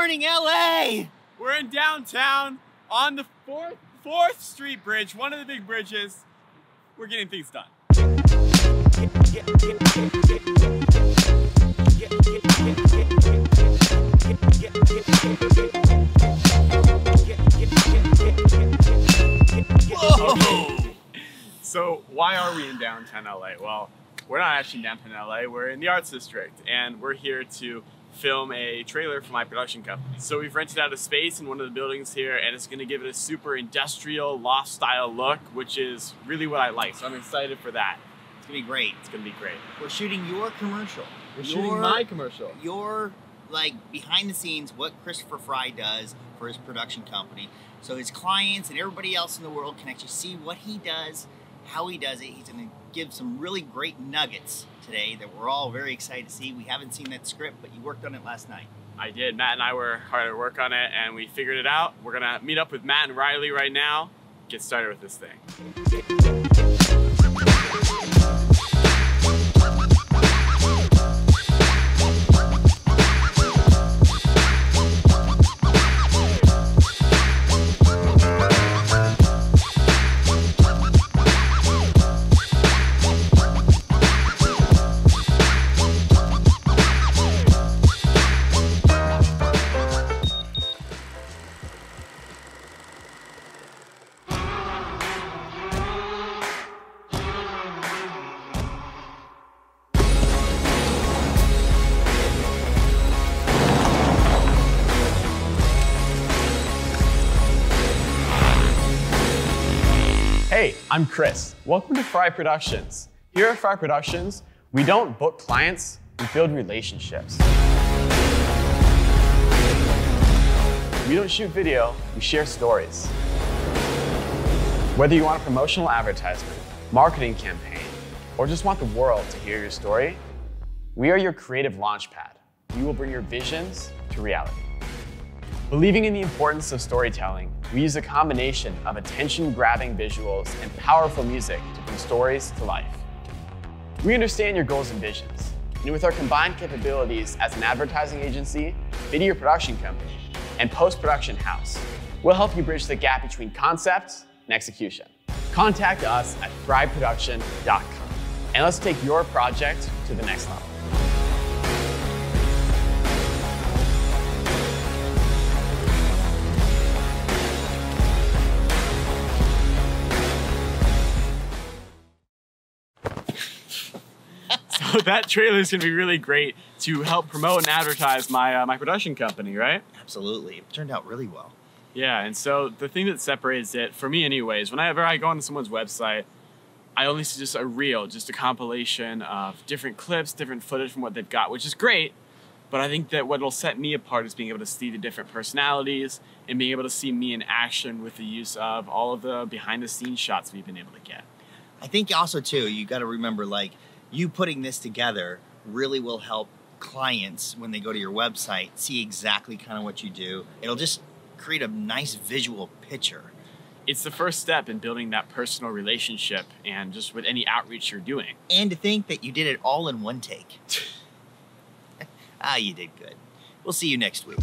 morning, LA! We're in downtown on the fourth Fourth Street Bridge, one of the big bridges. We're getting things done. So why are we in downtown LA? Well, we're not actually in downtown LA. We're in the Arts District, and we're here to film a trailer for my production company. So we've rented out a space in one of the buildings here and it's gonna give it a super industrial loft style look, which is really what I like. So I'm excited for that. It's gonna be great. It's gonna be great. We're shooting your commercial. We're your, shooting my commercial. Your like behind the scenes, what Christopher Fry does for his production company. So his clients and everybody else in the world can actually see what he does, how he does it. He's gonna give some really great nuggets today that we're all very excited to see. We haven't seen that script, but you worked on it last night. I did. Matt and I were hard at work on it and we figured it out. We're gonna meet up with Matt and Riley right now, get started with this thing. I'm Chris. Welcome to Fry Productions. Here at Fry Productions, we don't book clients, we build relationships. We don't shoot video, we share stories. Whether you want a promotional advertisement, marketing campaign, or just want the world to hear your story, we are your creative launchpad. We will bring your visions to reality. Believing in the importance of storytelling, we use a combination of attention-grabbing visuals and powerful music to bring stories to life. We understand your goals and visions, and with our combined capabilities as an advertising agency, video production company, and post-production house, we'll help you bridge the gap between concept and execution. Contact us at fryproduction.com, and let's take your project to the next level. that trailer is going to be really great to help promote and advertise my uh, my production company, right? Absolutely. It turned out really well. Yeah, and so the thing that separates it, for me anyways, whenever I go onto someone's website, I only see just a reel, just a compilation of different clips, different footage from what they've got, which is great. But I think that what will set me apart is being able to see the different personalities and being able to see me in action with the use of all of the behind the scenes shots we've been able to get. I think also too, you got to remember like you putting this together really will help clients when they go to your website see exactly kind of what you do. It'll just create a nice visual picture. It's the first step in building that personal relationship and just with any outreach you're doing. And to think that you did it all in one take. ah, you did good. We'll see you next week.